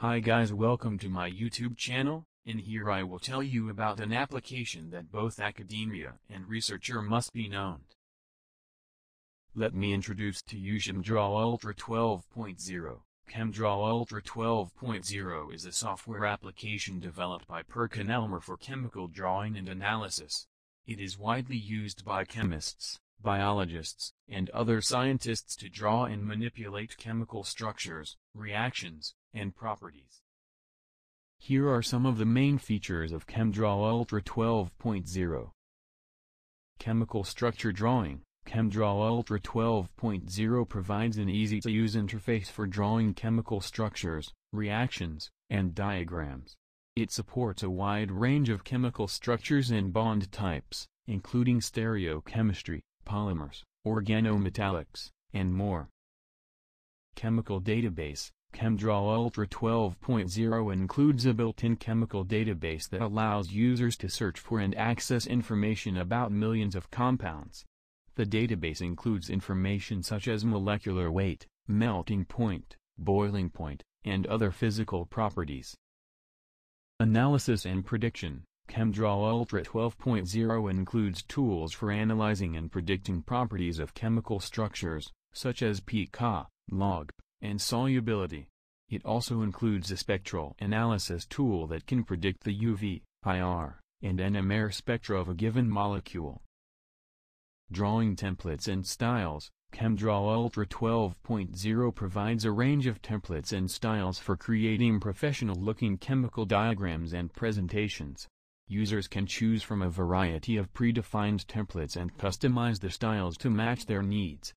Hi guys welcome to my YouTube channel, and here I will tell you about an application that both academia and researcher must be known. Let me introduce to you ChemDraw Ultra 12.0. ChemDraw Ultra 12.0 is a software application developed by PerkinElmer for chemical drawing and analysis. It is widely used by chemists, biologists, and other scientists to draw and manipulate chemical structures, reactions, and properties. Here are some of the main features of ChemDraw Ultra 12.0. Chemical Structure Drawing ChemDraw Ultra 12.0 provides an easy-to-use interface for drawing chemical structures, reactions, and diagrams. It supports a wide range of chemical structures and bond types, including stereochemistry, polymers, organometallics, and more. Chemical Database ChemDraw Ultra 12.0 includes a built-in chemical database that allows users to search for and access information about millions of compounds. The database includes information such as molecular weight, melting point, boiling point, and other physical properties. Analysis and Prediction ChemDraw Ultra 12.0 includes tools for analyzing and predicting properties of chemical structures, such as pKa, log, and solubility. It also includes a spectral analysis tool that can predict the UV, IR, and NMR spectra of a given molecule. Drawing templates and styles ChemDraw Ultra 12.0 provides a range of templates and styles for creating professional-looking chemical diagrams and presentations. Users can choose from a variety of predefined templates and customize the styles to match their needs.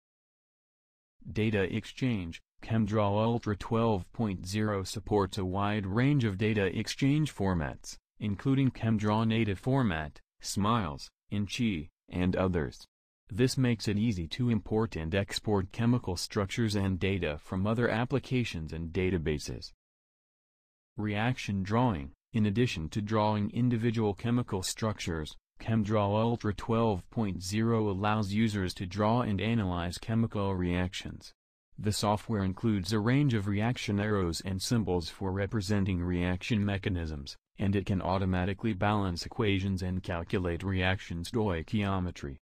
Data Exchange ChemDraw Ultra 12.0 supports a wide range of data exchange formats, including ChemDraw Native Format, Smiles, InChI, and others. This makes it easy to import and export chemical structures and data from other applications and databases. Reaction Drawing In addition to drawing individual chemical structures, ChemDraw Ultra 12.0 allows users to draw and analyze chemical reactions. The software includes a range of reaction arrows and symbols for representing reaction mechanisms, and it can automatically balance equations and calculate reaction stoichiometry.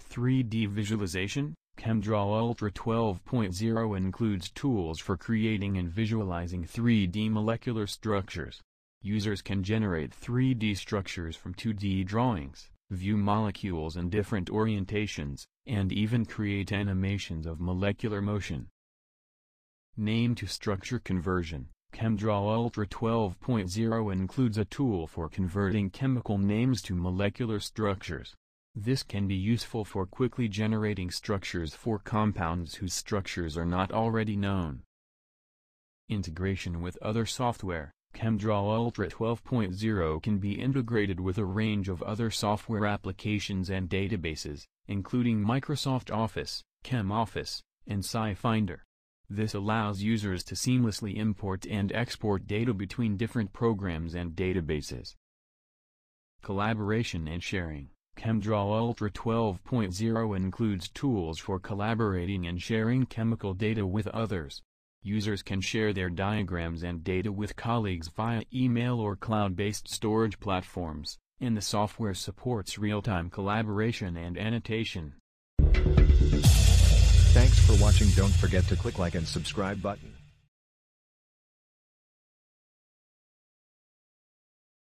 3D Visualization ChemDraw Ultra 12.0 includes tools for creating and visualizing 3D molecular structures. Users can generate 3D structures from 2D drawings, view molecules in different orientations, and even create animations of molecular motion. Name to structure conversion ChemDraw Ultra 12.0 includes a tool for converting chemical names to molecular structures. This can be useful for quickly generating structures for compounds whose structures are not already known. Integration with other software ChemDraw Ultra 12.0 can be integrated with a range of other software applications and databases, including Microsoft Office, ChemOffice, and SciFinder. This allows users to seamlessly import and export data between different programs and databases. Collaboration and sharing ChemDraw Ultra 12.0 includes tools for collaborating and sharing chemical data with others. Users can share their diagrams and data with colleagues via email or cloud-based storage platforms and the software supports real-time collaboration and annotation. Thanks for watching don't forget to click like and subscribe button.